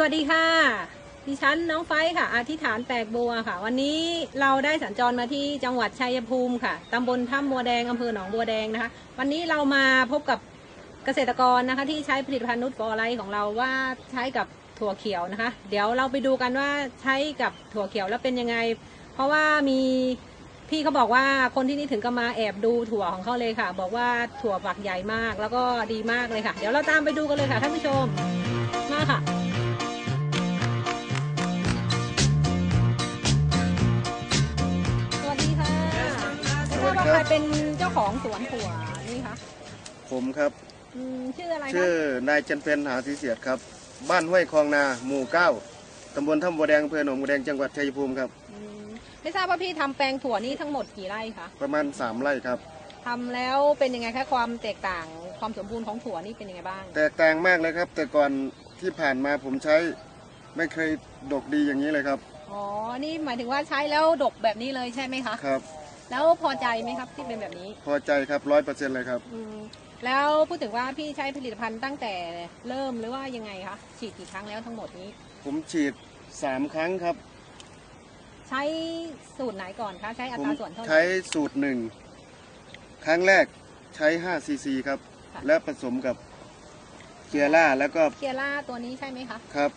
สวัสดีค่ะ ดิฉันน้องไฟค่ะ อธิษฐานแตกบัวค่ะ วันนี้เราได้สัญจรมาที่จังหวัดชัยภูมิค่ะ ตำบลถ้ำบัวแดง อำเภอหนองบัวแดงนะคะ วันนี้เรามาพบกับเกษตรกรนะคะ ที่ใช้ผลิตภัณฑ์นุชฟอไลท์ของเราว่าใช้กับถั่วเขียวนะคะ เดี๋ยวเราไปดูกันว่าใช้กับถั่วเขียวแล้วเป็นยังไง เพราะว่ามีพี่เขาบอกว่าคนที่นี่ถึงก็มาแอบดูถั่วของเขาเลยค่ะ บอกว่าถั่วฝักใหญ่มากแล้วก็ดีมากเลยค่ะ เดี๋ยวเราตามไปดูกันเลยค่ะท่านผู้ชม ครเป็นเจ้าของสวนถั่วนี่คะผมครับอืมชื่ออะไรคะชื่อนายจันเพนหาศรีเสียดครับ บ้านห้วยคลองนาหมู่เก้าตำบลถ้ำบัวแดงอำเภอหนองบัวแดงจังหวัดชัยภูมิครับอืมไม่ทราบว่าพี่ทำแปลงถั่วนี่ทั้งหมดกี่ไร่คะประมาณสามไร่ครับ ทำแล้วเป็นยังไงคะความแตกต่างความสมบูรณ์ของถั่วนี่เป็นยังไงบ้าง แตกต่างมากเลยครับ แต่ก่อนที่ผ่านมาผมใช้ไม่เคยดกดีอย่างนี้เลยครับ อ๋อ นี่หมายถึงว่าใช้แล้วดกแบบนี้เลยใช่ไหมคะ ครับ แล้วพอใจไหมครับที่เป็นแบบนี้ พอใจครับร้อยเปอร์เซ็นต์เลยครับ อืมแล้วพูดถึงว่าพี่ใช้ผลิตภัณฑ์ตั้งแต่เริ่มหรือว่ายังไงคะฉีดกี่ครั้งแล้วทั้งหมดนี้ ผมฉีดสามครั้งครับ ใช้สูตรไหนก่อนคะใช้อัผมตราส่วนเท่าไหร่ ใช้สูตรหนึ่งครั้งแรกใช้5ซีซีครับ ค่ะ และผสมกับเชียร่าแล้วก็เคียร่าตัวนี้ใช่ไหมคะ ครับ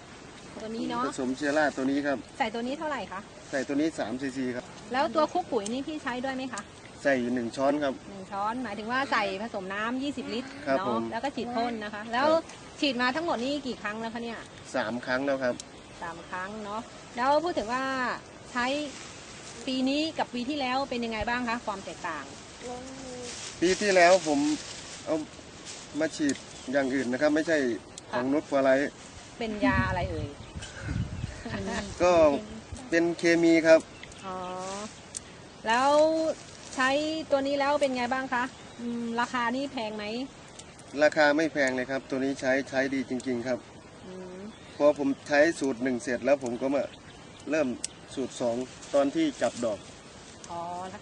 ตัวนี้เนาะผสมเชียร่าตัวนี้ครับ ใส่ตัวนี้เท่าไหร่คะ ใส่ตัวนี้3ซีซีครับ แล้วตัวคลุกปุ๋ยนี่พี่ใช้ด้วยไหมคะ ใส่หนึ่งช้อนครับ หนึ่งช้อนหมายถึงว่าใส่ผสมน้ำ20 ลิตรครับผเนาะม แล้วก็ฉีดพ่นนะคะ แล้วครับฉีดมาทั้งหมดนี่กี่ครั้งแล้วคะเนี่ยสามครั้งแล้วครับ สามครั้งเนาะแล้วพูดถึงว่าใช้ปีนี้กับปีที่แล้วเป็นยังไงบ้างคะความแตกต่าง ปีที่แล้วผมเอามาฉีดอย่างอื่นนะครับ ไม่ใช่ของนุชฟลายเป็นยาอะไรเอ่ย ก็เป็นเคมีครับ อ๋อ แล้วใช้ตัวนี้แล้วเป็นไงบ้างคะอืมราคานี่แพงไหมราคาไม่แพงเลยครับ ตัวนี้ใช้ใช้ดีจริง ๆครับ อืมพอผมใช้สูตรหนึ่งเสร็จแล้วผมก็มาเริ่มสูตรสองตอนที่จับดอกอ๋อ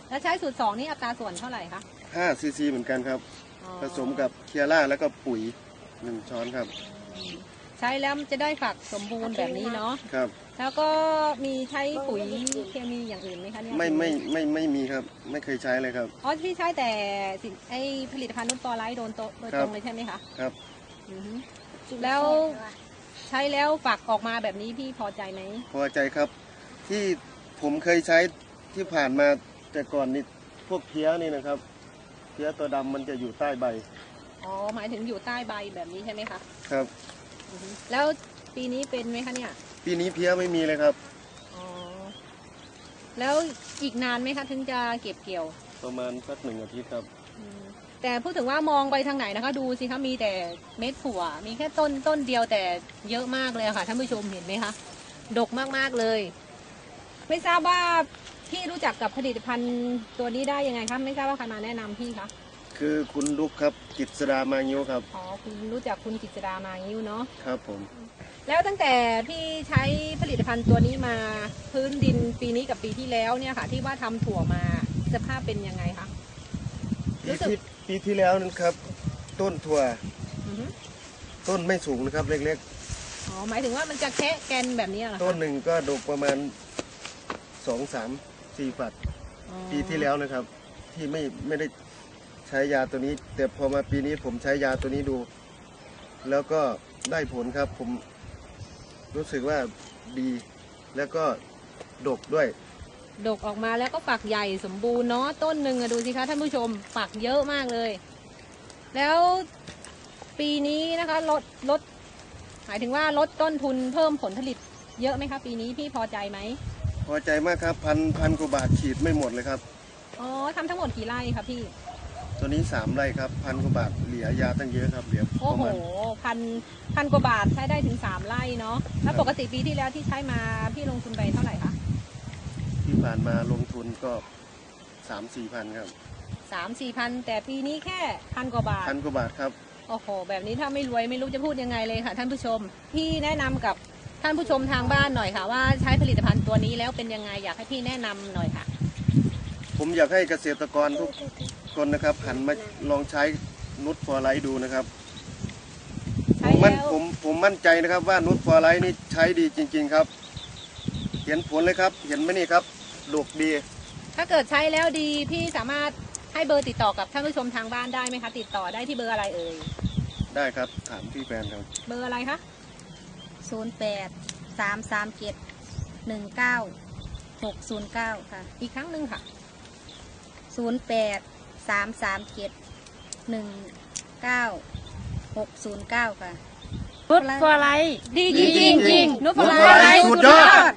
แล้วใช้สูตรสองนี่อัตราส่วนเท่าไหร่คะ5ซีซีเหมือนกันครับ อ๋อผสมกับเคียร่าแล้วก็ปุ๋ยหนึ่งช้อนครับ อืม ใช้แล้วมันจะได้ฝักสมบูรณ์แบบนี้เนาะครับ แล้วก็มีใช้ปุ๋ยเคมีอย่างอื่นไหมคะเนี่ยไม่ไม่ไม่ไม่มีครับ ไม่เคยใช้เลยครับอ๋อที่ใช้แต่สินไอผลิตภัณฑ์นุชฟอร์ไลท์โดนโตโดยตรงเลยใช่ไหมคะครับอือฮึแล้วใช้แล้วฝักออกมาแบบนี้พี่พอใจไหมพอใจครับ ที่ผมเคยใช้ที่ผ่านมาแต่ก่อนนี่พวกเพี้ยนี่นะครับ เพี้ยตัวดำมันจะอยู่ใต้ใบอ๋อหมายถึงอยู่ใต้ใบแบบนี้ใช่ไหมคะครับ อือฮึแล้วปีนี้เป็นไหมคะเนี่ยปีนี้เพี้ยไม่มีเลยครับ อ๋อแล้วอีกนานไหมคะถึงจะเก็บเกี่ยวประมาณสักหนึ่งอาทิตย์ครับ อืมแต่พูดถึงว่ามองไปทางไหนนะคะ ดูสิคะมีแต่เม็ดถั่ว มีแค่ต้นต้นเดียวแต่เยอะมากเลยอะค่ะท่านผู้ชมเห็นไหมคะดกมากๆเลย ไม่ทราบว่าพี่รู้จักกับผลิตภัณฑ์ตัวนี้ได้ยังไงคะไม่ทราบว่าใครมาแนะนำพี่คะ คือคุณลุกครับกิตสดามางิ้วครับ อ๋อคุณรู้จักคุณกิจดามางิ้วเนาะครับผม แล้วตั้งแต่พี่ใช้ผลิตภัณฑ์ตัวนี้มาพื้นดินปีนี้กับปีที่แล้วเนี่ยค่ะ ที่ว่าทำถั่วมาสภาพเป็นยังไงคะ ปีรู้สึก ที่ปีที่แล้วนะครับ ต้นถั่วอือฮึต้นไม่สูงนะครับ เล็กอ๋อหมายถึงว่ามันจะแคะแกนแบบนี้เหรอๆ คะต้นหนึ่งก็ดกประมาณสองสามสี่ฝัด อ๋อปีที่แล้วนะครับ ที่ไม่ไม่ได้ ใช้ยาตัวนี้ แต่พอมาปีนี้ผมใช้ยาตัวนี้ดู แล้วก็ได้ผลครับผมรู้สึกว่าดี แล้วก็ดกด้วย ดกออกมาแล้วก็ฝักใหญ่สมบูรณ์เนาะต้นหนึ่งอะดูสิคะท่านผู้ชมฝักเยอะมากเลย แล้วปีนี้นะคะลดลดหมายถึงว่าลดต้นทุนเพิ่มผลผลิตเยอะไหมคะปีนี้พี่พอใจไหมพอใจมากครับพันพันกว่าบาทฉีดไม่หมดเลยครับ อ๋อทำทั้งหมดกี่ไร่คะพี่ ตัวนี้สามไร่ครับพันกว่าบาทเหลือยาตั้งเยอะครับเหลือปโอ้ระโหมาณพันพันกว่าบาทใช้ได้ถึงสามไร่เนาะแล้วครับปกติปีที่แล้วที่ใช้มาพี่ลงทุนไปเท่าไหร่คะที่ผ่านมาลงทุนก็สามสี่พันครับสามสี่พันแต่ปีนี้แค่พันกว่าบาท พันกว่าบาทครับโอ้โห แบบนี้ถ้าไม่รวยไม่รู้จะพูดยังไงเลยค่ะ ท่านผู้ชม พี่แนะนำกับท่านผู้ชมทางบ้านหน่อยค่ะ ว่าใช้ผลิตภัณฑ์ตัวนี้แล้วเป็นยังไงอยากให้พี่แนะนำหน่อยค่ะ ผมอยากให้เกษตรกรทุกคนนะครับ หันมาลองใช้นุชฟอร์ไลท์ดูนะครับใช้มันผมผมมั่นใจนะครับว่านุชฟอร์ไลท์นี่ใช้ดีจริง ๆครับ เห็นผลเลยครับ เห็นไหมนี่ครับดกดี ถ้าเกิดใช้แล้วดีพี่สามารถให้เบอร์ติดต่อกับท่านผู้ชมทางบ้านได้ไหมคะ ติดต่อได้ที่เบอร์อะไรเอ่ยได้ครับถามพี่แฟนครับเบอร์อะไรคะศูนย์แปดสามสามเจ็ดหนึ่งเก้าหกศูนย์เก้าค่ะ อีกครั้งหนึ่งค่ะ ศูนย์แปดสามสามเจ็ดหนึ่งเก้าหกศูนย์เก้าค่ะนุชฟอร์ไลท์ดีดีจริงจริงๆนุชฟนุชลาฟลายยสุดยอด